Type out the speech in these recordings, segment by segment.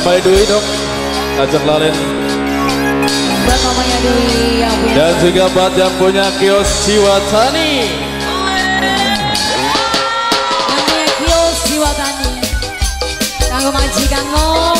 Bapak Dwi dong Ajak Larin Buat mamanya Dwi yang punya Dan juga buat yang punya kios Ciwatani Yang punya kios Ciwatani Kanggo majikanmu.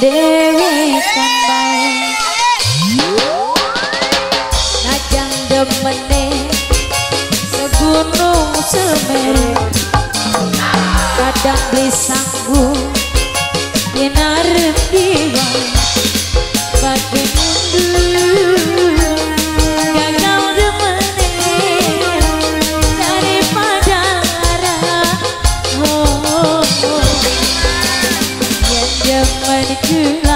dewi kambang Najang demene segunung semen. Kadang beli sanggu Inarep diwang Bagi mundur addicted to.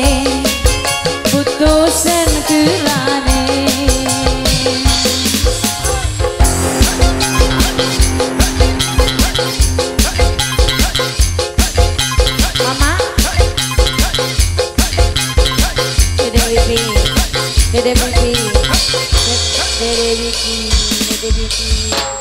Dede Biki Dede Biki Dede Biki